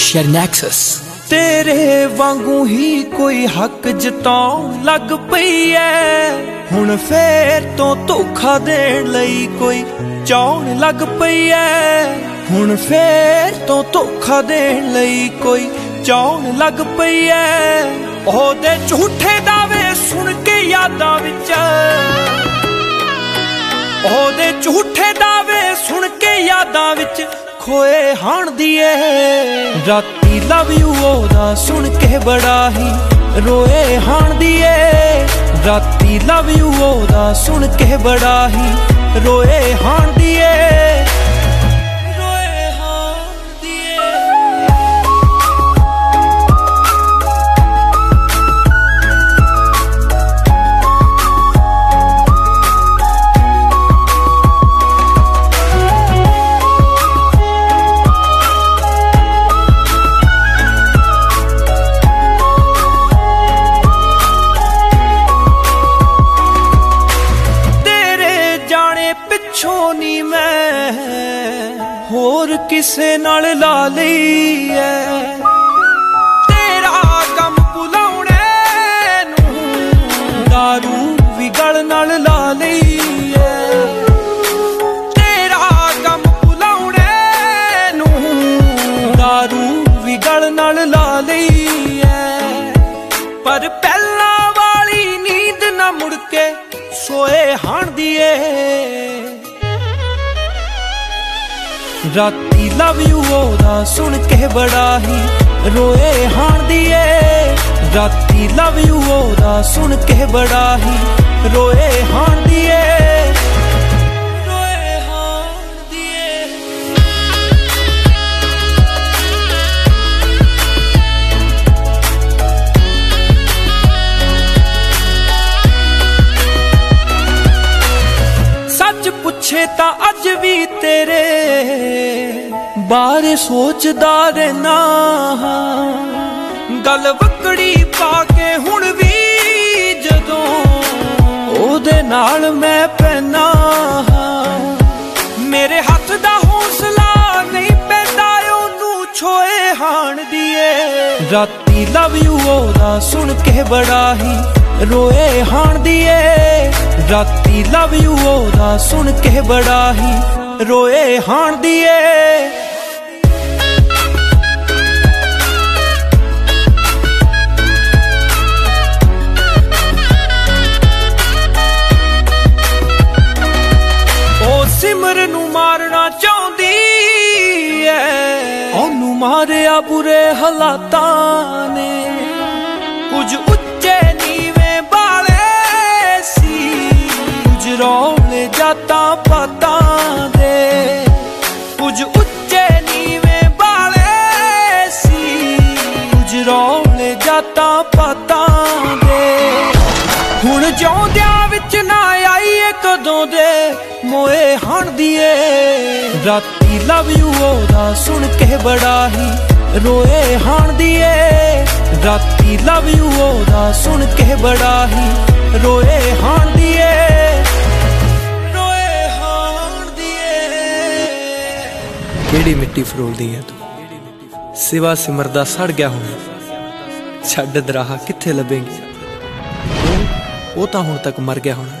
Share ਤੇਰੇ ਵਾਂਗੂ ਹੀ ਕੋਈ ਹੱਕ ਜਤਾਉਣ ਲੱਗ ਪਈ ਐ। ਹੁਣ ਫੇਰ ਤੋਂ ਧੋਖਾ ਦੇਣ ਲਈ ਕੋਈ ਚਾਉਣ ਲੱਗ ਪਈ ਐ। ਹੁਣ ਫੇਰ ਤੋਂ ਧੋਖਾ ਦੇਣ ਲਈ ਕੋਈ ਚਾਉਣ ਲੱਗ ਪਈ ਐ। ਉਹਦੇ ਝੂਠੇ ਦਾਵੇ ਸੁਣ ਕੇ ਯਾਦਾਂ ਵਿੱਚ। ਉਹਦੇ ਝੂਠੇ ਦਾਵੇ ਸੁਣ ਕੇ ਯਾਦਾਂ ਵਿੱਚ ਖੋਏ ਹਾਣ ਦੀਏ। ਰਾਤੀ ਲਵ ਯੂ ਉਹਦਾ ਸੁਣ ਕੇ ਬੜਾ ਹੀ ਰੋਏ ਹਾਣ ਦੀਏ। ਰਾਤੀ ਲਵ ਯੂ ਉਹਦਾ ਸੁਣ ਕੇ ਬੜਾ ਹੀ ਰੋਏ ਹਾਣ ਦੀਏ। ਹੋਰ ਕਿਸੇ ਨਾਲ ਲਾ ਲਈ ਐ ਤੇਰਾ ਕੰਮ ਭੁਲਾਉਣੇ ਨੂੰ ਦਾਰੂ ਵੀ ਗਲ ਨਾਲ ਲਾ ਲਈ ਐ ਤੇਰਾ ਕੰਮ ਭੁਲਾਉਣੇ ਨੂੰ ਦਾਰੂ ਵੀ ਗਲ ਨਾਲ ਰਾਤੀ ਲਵ ਯੂ ਉਹਦਾ ਸੁਣ ਕੇ ਬੜਾ ਹੀ ਰੋਏ ਹਾਣ ਦੀਏ ਰਾਤੀ ਲਵ ਯੂ ਉਹਦਾ ਸੁਣ ਕੇ ਬੜਾ ਹੀ ਰੋਏ ਹਾਣ ਦੀਏ ਰੋਏ ਪੁੱਛੇ ਤਾਂ ਅੱਜ ਵੀ ਤੇਰੇ ਬਾਰੇ ਸੋਚਦਾ ਰਹਿਣਾ ਗੱਲ ਵਕੜੀ ਪਾ ਕੇ ਹੁਣ ਵੀ ਜਦੋਂ ਉਹਦੇ ਨਾਲ ਮੈਂ ਪੈਣਾ ਮੇਰੇ ਹੱਥ ਦਾ ਹੌਸਲਾ ਨਹੀਂ ਪੈਂਦਾ ਉਹਨੂੰ ਛੋਏ ਹਾਣ ਦੀਏ। ਰਾਤੀ ਲਵ ਯੂ ਉਹਦਾ ਸੁਣ ਕੇ ਬੜਾ ਹੀ ਰੋਏ ਹਾਣ ਦੀਏ। ਰਾਤੀ ਲਵ ਯੂ ਉਹਦਾ ਸੁਣ ਕੇ ਬੜਾ ਹੀ ਰੋਏ ਹਾਣ ਦੀ ਉਹ ਸਿਮਰ ਨੂੰ ਮਾਰਨਾ ਚਾਹੁੰਦੀ ਐ। ਉਹਨੂੰ ਮਾਰਿਆ ਬੁਰੇ ਹਾਲਾਤਾਂ ਨੇ। ਕੁਝ ਉੱਚ ਰੌਲੇ ਜਾਤਾਂ ਪਾਤਾਂ ਦੇ। ਕੁਝ ਉੱਚੇ ਨੀਵੇਂ ਬਾਲੇ ਸੀ। ਕੁਝ ਰੌਲੇ ਜਾਤਾਂ ਪਾਤਾਂ ਦੇ। ਹੁਣ ਜਿਉਂਦਿਆਂ ਵਿੱਚ ਨਾ ਆਈਏ ਕਦੋਂ ਦੇ। ਮੋਏ ਹਣ ਰਾਤੀ ਲਵ ਯੂ ਉਹਦਾ ਸੁਣ ਕੇ ਬੜਾ ਹੀ ਰੋਏ ਹਣ ਰਾਤੀ ਲਵ ਯੂ ਉਹਦਾ ਸੁਣ ਕੇ ਬੜਾ ਹੀ ਰੋਏ ਕਿਹੜੀ ਮਿੱਟੀ ਫਰੋਲਦੀ ਹੈ ਤੂੰ? ਸਿਵਾ ਸਿਮਰਦਾ ਸੜ ਗਿਆ ਹੁਣ। ਛੱਡ ਦਰਾਹਾ, ਕਿੱਥੇ ਲੱਭੇਂਗੀ? ਉਹ- ਉਹ ਤਾਂ ਹੁਣ ਤੱਕ ਮਰ ਗਿਆ ਹੋਣਾ।